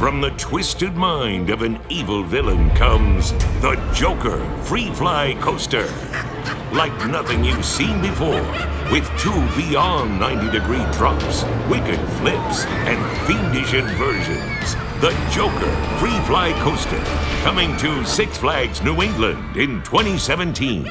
From the twisted mind of an evil villain comes the Joker Free Fly Coaster. Like nothing you've seen before, with two beyond 90 degree drops, wicked flips, and fiendish inversions. The Joker Free Fly Coaster, coming to Six Flags New England in 2017.